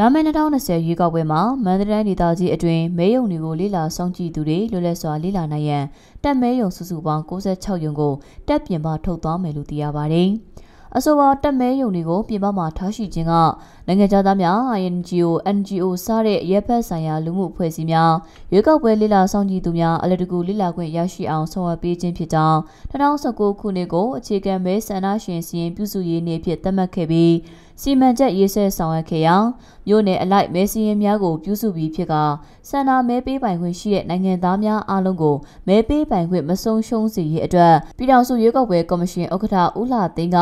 လာမယ့်2020ရွေးကောက်ပွဲမှာမန္တလေးဒေသကြီးအတွင်းမဲယုံတွေကိုလေးလာစောင့်ကြည့်သူတွေလွတ်လပ်စွာလေးလာနိုင်ရန်တပ်မဲယုံစုစုပေါင်း66ယုံကိုတပ်ပြင်ပထုတ်သွားမယ်လို့သိရပါတယ်။အဆိုပါတက်မဲယုံတွေကိုပြင်ပမှာထားရှိခြင်းကနိုင်ငံသားများ INGO NGO စတဲ့ရပ်ဖက်ဆိုင်ရာလူမှုအဖွဲ့အစည်းများရွေးကောက်ပွဲလိလာဆောင်ကြည့်သူများအလတကူလိလာခွင့်ရရှိအောင်ဆောင်ရွက်ပေးခြင်းဖြစ်ကြောင်း2019ခုနှစ်ကိုအခြေခံမဲဆန္ဒရှင်စီရင်ပြုစုရေးနေ့ဖြစ်သတ်မှတ်ခဲ့ပြီး စီမံချက်ရေးဆွဲဆောင်ရွက်ခဲ့ရာမြို့နယ်အလိုက်မဲစီရင်များကိုပြုစုပြီးဖြစ်ကဆန္ဒမဲပေးပိုင်ခွင့်ရှိတဲ့နိုင်ငံသားများအားလုံးကိုမဲပေးပိုင်ခွင့်မဆုံးရှုံးစေရေးအတွက်ပြည်ထောင်စုရွေးကောက်ပွဲကော်မရှင်ဥက္ကဋ္ဌဦးလှသိန်းက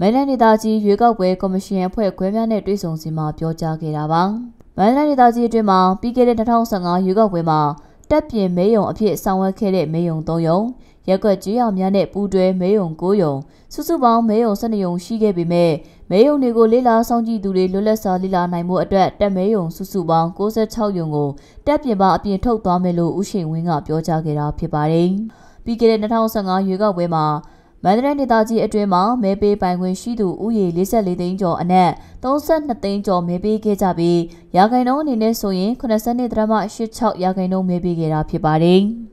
မန္တလေးဒေသကြီးရွေးကောက်ပွဲကော်မရှင်အဖွဲ့ခွဲများနဲ့တွေ့ဆုံစီမှာပြောကြားခဲ့တာပါ။မန္တလေးဒေသကြီးအတွင်းမှာပြီးခဲ့တဲ့2015ရွေးကောက်ပွဲမှာတက်ပြင်မဲယုံအဖြစ်ဆောင်ရွက်ခဲ့တဲ့မဲယုံ3ယုံရက်ွက်ကြေးရောင်များနဲ့ပူးတွဲမဲယုံ9ယုံစုစုပေါင်းမဲယုံ12ယုံရှိခဲ့ပေမဲ့ မဲယုံတွေကိုလေးလာဆောင်ကြည့်သူတွေလွတ်လပ်စွာလေးလာနိုင်မှုအတွက်တက်မဲယုံစုစုပေါင်း66ယုံကိုတက်ပြင်ပအပြင်ထုတ်သွားမယ်လို့ဦးရှိန်ဝင်းကပြောကြားခဲ့တာဖြစ်ပါတယ်။ပြီးခဲ့တဲ့2015ရွေးကောက်ပွဲမှာမန္တလေးဒေသကြီးအတွင်းမှာမဲပေးပိုင်ခွင့်ရှိသူဦးရေ44သိန်းကျော်အနက်32သိန်းကျော်မဲပေးခဲ့ကြပြီးရာခိုင်နှုန်းအနေနဲ့ဆိုရင်82.86ရာခိုင်နှုန်းမဲပေးခဲ့တာဖြစ်ပါတယ်။